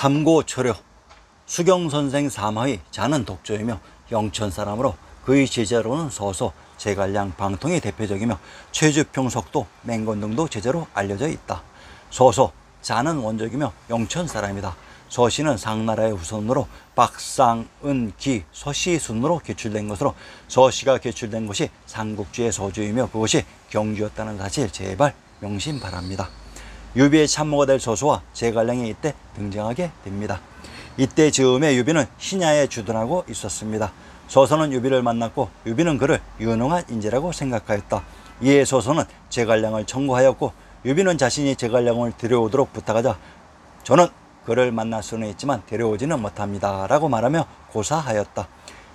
삼고초려 수경선생 사마의 자는 독조이며 영천 사람으로 그의 제자로는 서서 제갈량 방통이 대표적이며 최주평석도 맹건 등도 제자로 알려져 있다. 서서 자는 원적이며 영천 사람이다. 서씨는 상나라의 후손으로 박상은 기 서씨 순으로 개출된 것으로 서씨가 개출된 곳이 삼국지의 서주이며 그곳이 경주였다는 사실 제발 명심 바랍니다. 유비의 참모가 될 서서와 제갈량이 이때 등장하게 됩니다. 이때 즈음에 유비는 신야에 주둔하고 있었습니다. 서서는 유비를 만났고 유비는 그를 유능한 인재라고 생각하였다. 이에 서서는 제갈량을 천거하였고 유비는 자신이 제갈량을 데려오도록 부탁하자 저는 그를 만날 수는 있지만 데려오지는 못합니다. 라고 말하며 고사하였다.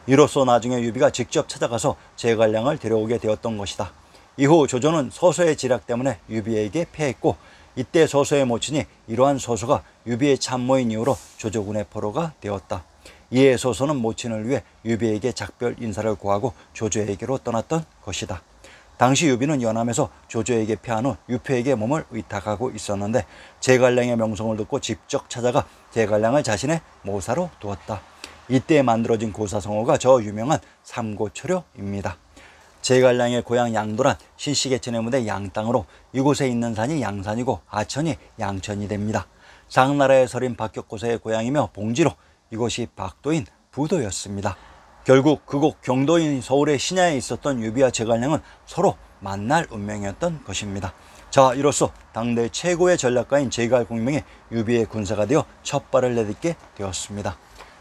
이로써 나중에 유비가 직접 찾아가서 제갈량을 데려오게 되었던 것이다. 이후 조조는 서서의 지략 때문에 유비에게 패했고 이때 서서의 모친이 이러한 서서가 유비의 참모인 이후로 조조군의 포로가 되었다. 이에 서서는 모친을 위해 유비에게 작별 인사를 구하고 조조에게로 떠났던 것이다. 당시 유비는 여남에서 조조에게 패한 후 유표에게 몸을 의탁하고 있었는데 제갈량의 명성을 듣고 직접 찾아가 제갈량을 자신의 모사로 두었다. 이때 만들어진 고사성어가 저 유명한 삼고초려입니다. 제갈량의 고향 양도란 신시계천의 무대 양땅으로 이곳에 있는 산이 양산이고 하천이 양천이 됩니다. 상나라의 서린 박격고사의 고향이며 봉지로 이곳이 박도인 부도였습니다. 결국 그곳 경도인 서울의 신야에 있었던 유비와 제갈량은 서로 만날 운명이었던 것입니다. 자, 이로써 당대 최고의 전략가인 제갈공명이 유비의 군사가 되어 첫 발을 내딛게 되었습니다.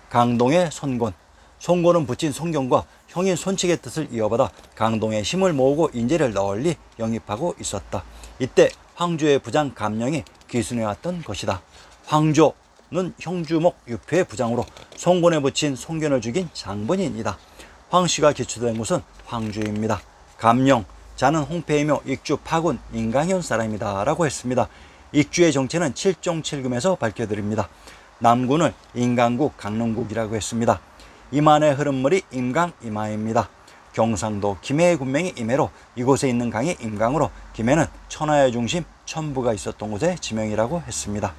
강동의 손곤, 손곤은 붙인 손경과 형인 손칙의 뜻을 이어받아 강동의 힘을 모으고 인재를 널리 영입하고 있었다. 이때 황조의 부장 감령이 기순해왔던 것이다. 황조는 형주목 유표의 부장으로 송곤에 붙인 송견을 죽인 장본인이다. 황씨가 기초된 곳은 황주입니다. 감령, 자는 홍패이며 익주 파군 인강현 사람이다 라고 했습니다. 익주의 정체는 7종 7금에서 밝혀드립니다. 남군을 인강국 강릉국이라고 했습니다. 이만의 흐름물이 임강 이마입니다. 경상도 김해의 군명이 임해로 이곳에 있는 강이 임강으로 김해는 천하의 중심 천부가 있었던 곳의 지명이라고 했습니다.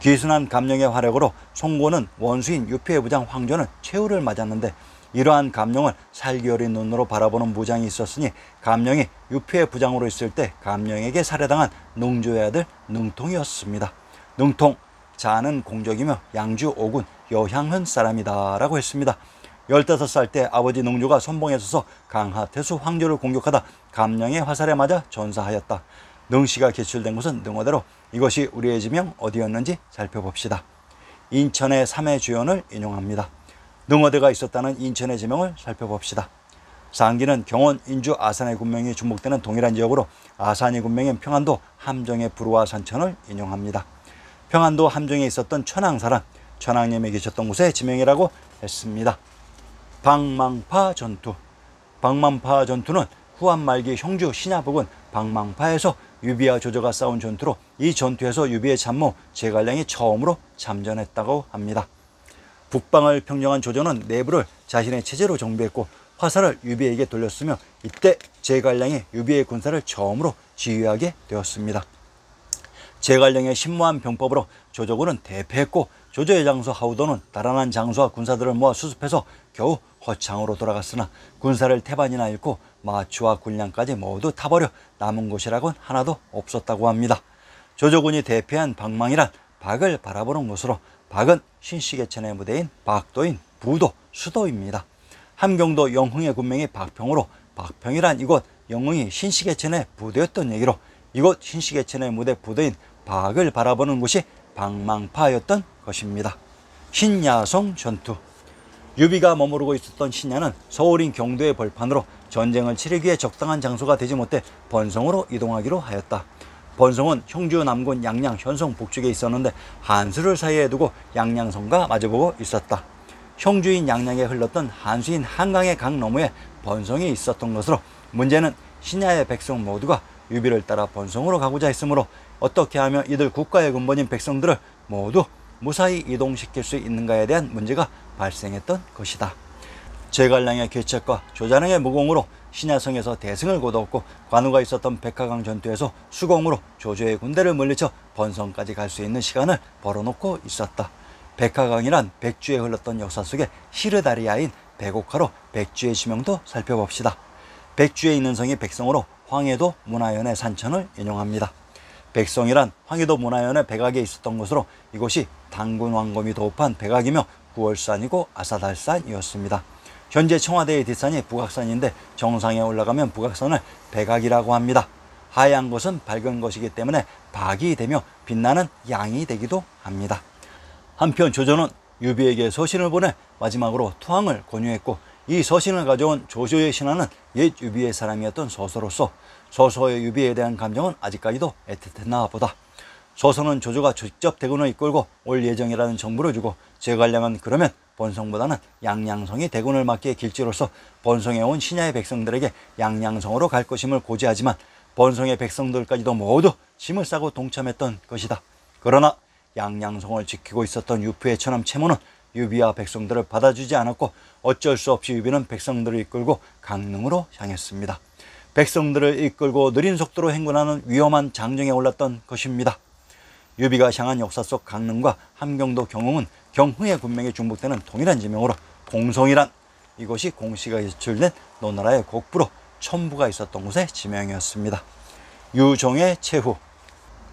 기순한 감령의 화력으로 송고는 원수인 유표의 부장 황조는 최후를 맞았는데 이러한 감령을 살기 어린 눈으로 바라보는 무장이 있었으니 감령이 유표의 부장으로 있을 때 감령에게 살해당한 능조의 아들 능통이었습니다. 능통 자는 공적이며 양주 오군 여향헌 사람이다 라고 했습니다. 15살 때 아버지 능조가 선봉에 서서 강하태수 황조를 공격하다 감령의 화살에 맞아 전사하였다. 능씨가 개출된 곳은 능어대로 이것이 우리의 지명 어디였는지 살펴봅시다. 인천의 삼해 주연을 인용합니다. 능어대가 있었다는 인천의 지명을 살펴봅시다. 상기는 경원, 인주, 아산의 군명이 주목되는 동일한 지역으로 아산의 군명인 평안도 함정의 불우와 산천을 인용합니다. 평안도 함정에 있었던 천왕사람, 천왕님이 계셨던 곳의 지명이라고 했습니다. 방망파 전투. 방망파 전투는 후한 말기 형주 신야 부근 방망파에서 유비와 조조가 싸운 전투로 이 전투에서 유비의 참모 제갈량이 처음으로 참전했다고 합니다. 북방을 평정한 조조는 내부를 자신의 체제로 정비했고 화살을 유비에게 돌렸으며 이때 제갈량이 유비의 군사를 처음으로 지휘하게 되었습니다. 제갈량의 신무한 병법으로 조조군은 대패했고 조조의 장수 하우도는 달아난 장수와 군사들을 모아 수습해서 겨우 허창으로 돌아갔으나 군사를 태반이나 잃고 마추와 군량까지 모두 타버려 남은 곳이라곤 하나도 없었다고 합니다. 조조군이 대패한 방망이란 박을 바라보는 곳으로 박은 신시계천의 무대인 박도인 부도 수도입니다. 함경도 영흥의 군명이 박평으로 박평이란 이곳 영흥이 신시계천의 부대였던 얘기로 이곳 신시계천의 무대 부대인 박을 바라보는 곳이 방망파였던 것입니다. 신야성 전투 유비가 머무르고 있었던 신야는 서울인 경도의 벌판으로 전쟁을 치르기에 적당한 장소가 되지 못해 번성으로 이동하기로 하였다. 번성은 형주 남군 양양 현성 북쪽에 있었는데 한수를 사이에 두고 양양성과 마주보고 있었다. 형주인 양양에 흘렀던 한수인 한강의 강 너머에 번성이 있었던 것으로 문제는 신야의 백성 모두가 유비를 따라 번성으로 가고자 했으므로 어떻게 하면 이들 국가의 근본인 백성들을 모두 무사히 이동시킬 수 있는가에 대한 문제가 발생했던 것이다. 제갈량의 계책과 조자량의 무공으로 신야성에서 대승을 거두었고 관우가 있었던 백화강 전투에서 수공으로 조조의 군대를 물리쳐 번성까지 갈 수 있는 시간을 벌어놓고 있었다. 백화강이란 백주에 흘렀던 역사 속에 히르다리아인 백옥화로 백주의 지명도 살펴봅시다. 백주에 있는 성이 백성으로 황해도 문화연의 산천을 인용합니다. 백성이란 황해도 문화연의 백악에 있었던 것으로 이곳이 당군 왕검이 도읍한 백악이며 구월산이고 아사달산이었습니다. 현재 청와대의 뒷산이 북악산인데 정상에 올라가면 북악산을 백악이라고 합니다. 하얀 것은 밝은 것이기 때문에 박이 되며 빛나는 양이 되기도 합니다. 한편 조조는 유비에게 서신을 보내 마지막으로 투항을 권유했고 이 서신을 가져온 조조의 신하는 옛 유비의 사람이었던 서서로서 서서의 유비에 대한 감정은 아직까지도 애틋했나 보다. 서서는 조조가 직접 대군을 이끌고 올 예정이라는 정보를 주고 제갈량은 그러면 번성보다는 양양성이 대군을 맡기에 길지로서 번성에 온 신야의 백성들에게 양양성으로 갈 것임을 고지하지만 번성의 백성들까지도 모두 짐을 싸고 동참했던 것이다. 그러나 양양성을 지키고 있었던 유표의 처남 채모는 유비와 백성들을 받아주지 않았고 어쩔 수 없이 유비는 백성들을 이끌고 강릉으로 향했습니다. 백성들을 이끌고 느린 속도로 행군하는 위험한 장정에 올랐던 것입니다. 유비가 향한 역사 속 강릉과 함경도 경흥은 경흥의 군명에 중복되는 동일한 지명으로 공성이란 이것이 공시가 제출된 노나라의 곡부로 천부가 있었던 곳의 지명이었습니다. 유종의 최후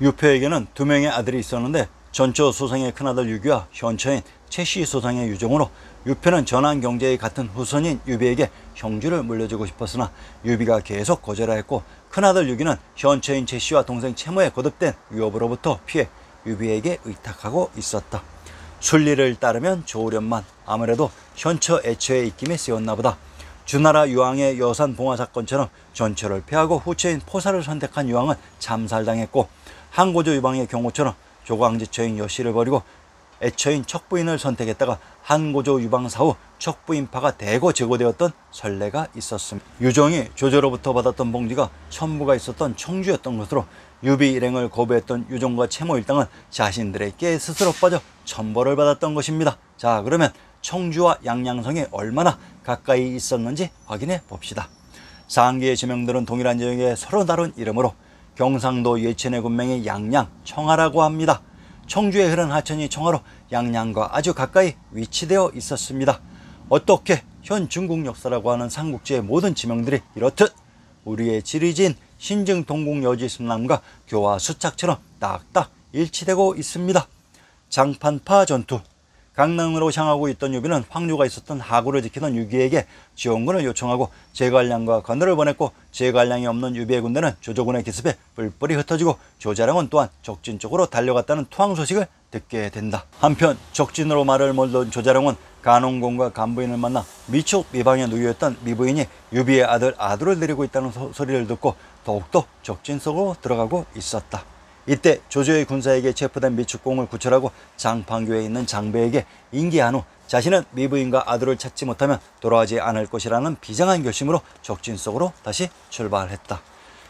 유표에게는 두 명의 아들이 있었는데 전초 소상의 큰아들 유기와 현처인 최씨 소상의 유종으로 유표는 전환 경제의 같은 후손인 유비에게 형주를 물려주고 싶었으나 유비가 계속 거절하였고 큰아들 유기는 현처인 최씨와 동생 채모에 거듭된 위협으로부터 피해 유비에게 의탁하고 있었다. 순리를 따르면 좋으련만 아무래도 현처 애처의 입김에 쓰였나 보다. 주나라 유황의 여산 봉화 사건처럼 전처를 피하고 후처인 포사를 선택한 유황은 참살당했고 항고조 유방의 경우처럼 조광지처인 여씨를 버리고 애처인 척부인을 선택했다가 한고조 유방 사 후 척부인파가 대거 제거되었던 선례가 있었습니다. 유정이 조조로부터 받았던 봉지가 천부가 있었던 청주였던 것으로 유비 일행을 거부했던 유종과 채모 일당은 자신들의 깨에 스스로 빠져 천벌을 받았던 것입니다. 자 그러면 청주와 양양성이 얼마나 가까이 있었는지 확인해 봅시다. 상기의 지명들은 동일한 지역에 서로 다른 이름으로 경상도 예천의 군명이 양양, 청하라고 합니다. 청주에 흐른 하천이 청하로 양양과 아주 가까이 위치되어 있었습니다. 어떻게 현 중국 역사라고 하는 삼국지의 모든 지명들이 이렇듯 우리의 지리진 신증 동국 여지 순남과 교화 수착처럼 딱딱 일치되고 있습니다. 장판파 전투 강릉으로 향하고 있던 유비는 황류가 있었던 하구를 지키던 유기에게 지원군을 요청하고 제갈량과 관을을 보냈고 제갈량이 없는 유비의 군대는 조조군의 기습에 뿔뿔이 흩어지고 조자량은 또한 적진 쪽으로 달려갔다는 투항 소식을 듣게 된다. 한편 적진으로 말을 몰던 조자량은 간홍공과 간부인을 만나 미촉 미방에 누유했던 미부인이 유비의 아들 아두를 데리고 있다는 소, 소리를 듣고 더욱더 적진 속으로 들어가고 있었다. 이때 조조의 군사에게 체포된 미축공을 구출하고 장판교에 있는 장배에게 인계한 후 자신은 미부인과 아들을 찾지 못하면 돌아가지 않을 것이라는 비장한 결심으로 적진 속으로 다시 출발했다.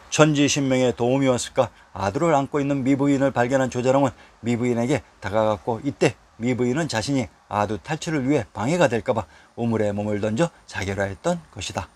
천지신명의 도움이 었을까 아들을 안고 있는 미부인을 발견한 조자룡은 미부인에게 다가갔고 이때 미부인은 자신이 아두 탈출을 위해 방해가 될까봐 우물에 몸을 던져 자결하였던 것이다.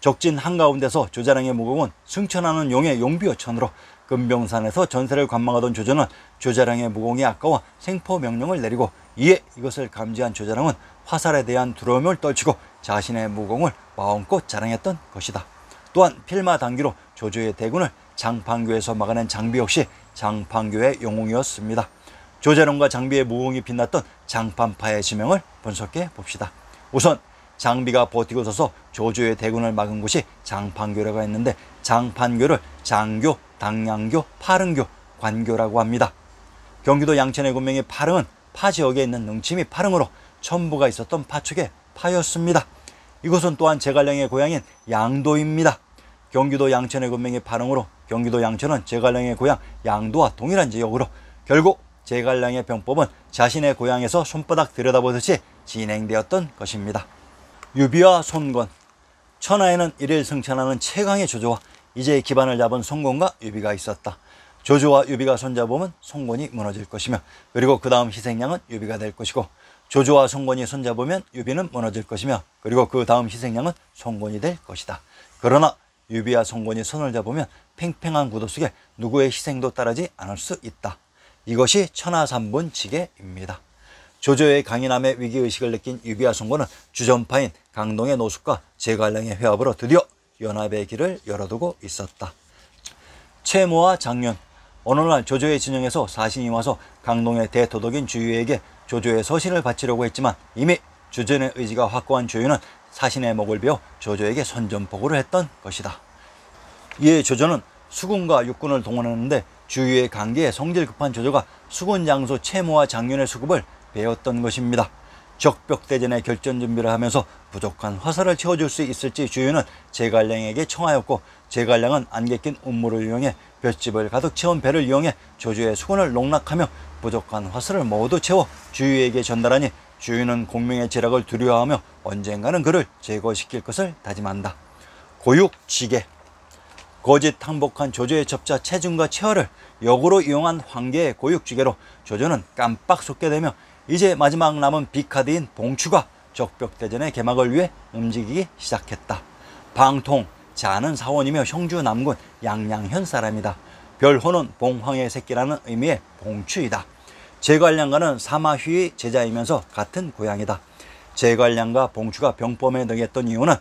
적진 한가운데서 조자룡의 무공은 승천하는 용의 용비어천으로 금병산에서 전세를 관망하던 조조는 조자랑의 무공이 아까워 생포 명령을 내리고 이에 이것을 감지한 조자랑은 화살에 대한 두려움을 떨치고 자신의 무공을 마음껏 자랑했던 것이다. 또한 필마 단기로 조조의 대군을 장판교에서 막아낸 장비 역시 장판교의 영웅이었습니다. 조자룡과 장비의 무공이 빛났던 장판파의 지명을 분석해 봅시다. 우선 장비가 버티고 서서 조조의 대군을 막은 곳이 장판교라고 했는데 장판교를 장교, 당양교, 파릉교, 관교라고 합니다. 경기도 양천의 군명의 파릉은 파 지역에 있는 능침이 파릉으로 천부가 있었던 파축의 파였습니다. 이곳은 또한 제갈량의 고향인 양도입니다. 경기도 양천의 군명의 파릉으로 경기도 양천은 제갈량의 고향 양도와 동일한 지역으로 결국 제갈량의 병법은 자신의 고향에서 손바닥 들여다보듯이 진행되었던 것입니다. 유비와 손권 천하에는 일일 승천하는 최강의 조조와 이제 기반을 잡은 손권과 유비가 있었다. 조조와 유비가 손잡으면 손권이 무너질 것이며 그리고 그 다음 희생양은 유비가 될 것이고 조조와 손권이 손잡으면 유비는 무너질 것이며 그리고 그 다음 희생양은 손권이 될 것이다. 그러나 유비와 송곤이 손을 잡으면 팽팽한 구도 속에 누구의 희생도 따르지 않을 수 있다. 이것이 천하삼분 지계입니다. 조조의 강인함에 위기의식을 느낀 유비와 송건은 주전파인 강동의 노숙과 제갈량의 회합으로 드디어 연합의 길을 열어두고 있었다. 채모와 장윤 어느 날 조조의 진영에서 사신이 와서 강동의 대토독인 주유에게 조조의 서신을 바치려고 했지만 이미 주전의 의지가 확고한 주유는 사신의 목을 베어 조조에게 선전포고를 했던 것이다. 이에 조조는 수군과 육군을 동원했는데 주유의 관계에 성질 급한 조조가 수군 장수 채모와 장윤의 수급을 베었던 것입니다. 적벽대전의 결전 준비를 하면서 부족한 화살을 채워줄 수 있을지 주유는 제갈량에게 청하였고 제갈량은 안개 낀 운물을 이용해 볏집을 가득 채운 배를 이용해 조주의 수군을 농락하며 부족한 화살을 모두 채워 주유에게 전달하니 주유는 공명의 제락을 두려워하며 언젠가는 그를 제거시킬 것을 다짐한다. 고육지계 거짓 항복한 조조의 접자 체중과 체화를 역으로 이용한 황계의 고육지계로 조조는 깜빡 속게 되며 이제 마지막 남은 비카드인 봉추가 적벽대전의 개막을 위해 움직이기 시작했다. 방통, 자는 사원이며 형주 남군 양양현 사람이다. 별호는 봉황의 새끼라는 의미의 봉추이다. 제관량과는 사마휘의 제자이면서 같은 고향이다. 제관량과 봉추가 병범에 능했던 이유는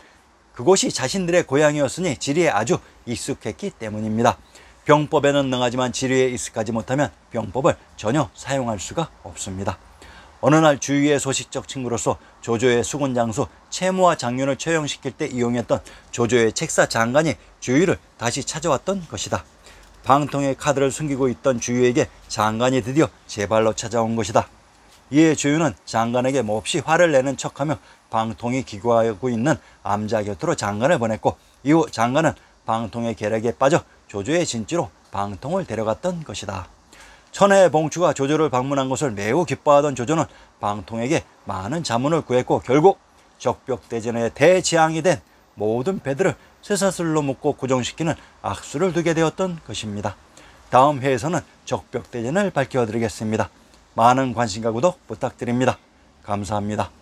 그곳이 자신들의 고향이었으니 지리에 아주 익숙했기 때문입니다. 병법에는 능하지만 지리에 익숙하지 못하면 병법을 전혀 사용할 수가 없습니다. 어느 날 주위의 소식적 친구로서 조조의 수군 장수 채무와 장윤을 처형시킬 때 이용했던 조조의 책사 장관이 주위를 다시 찾아왔던 것이다. 방통의 카드를 숨기고 있던 주유에게 장관이 드디어 제 발로 찾아온 것이다. 이에 주유는 장관에게 몹시 화를 내는 척하며 방통이 기고하고 있는 암자 곁으로 장관을 보냈고 이후 장관은 방통의 계략에 빠져 조조의 진지로 방통을 데려갔던 것이다. 천하의 봉추가 조조를 방문한 것을 매우 기뻐하던 조조는 방통에게 많은 자문을 구했고 결국 적벽대전의 대지향이 된 모든 배들을 쇠사슬로 묶고 고정시키는 악수를 두게 되었던 것입니다. 다음 회에서는 적벽대전을 밝혀드리겠습니다. 많은 관심과 구독 부탁드립니다. 감사합니다.